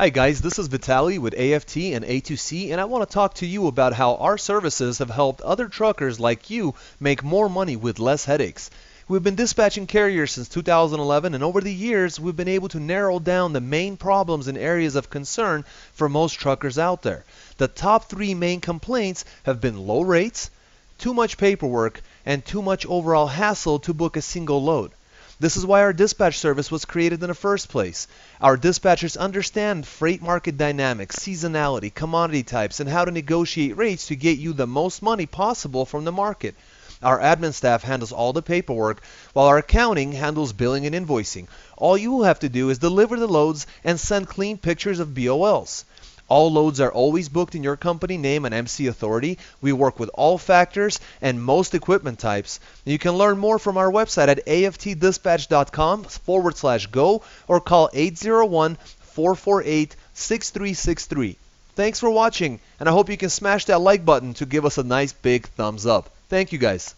Hi guys, this is Vitali with AFT and A2C and I want to talk to you about how our services have helped other truckers like you make more money with less headaches. We've been dispatching carriers since 2011 and over the years we've been able to narrow down the main problems and areas of concern for most truckers out there. The top three main complaints have been low rates, too much paperwork, and too much overall hassle to book a single load. This is why our dispatch service was created in the first place. Our dispatchers understand freight market dynamics, seasonality, commodity types, and how to negotiate rates to get you the most money possible from the market. Our admin staff handles all the paperwork, while our accounting handles billing and invoicing. All you will have to do is deliver the loads and send clean pictures of BOLs. All loads are always booked in your company name and MC authority. We work with all factors and most equipment types. You can learn more from our website at aftdispatch.com forward slash go or call 801 448 6363. Thanks for watching, and I hope you can smash that like button to give us a nice big thumbs up. Thank you guys.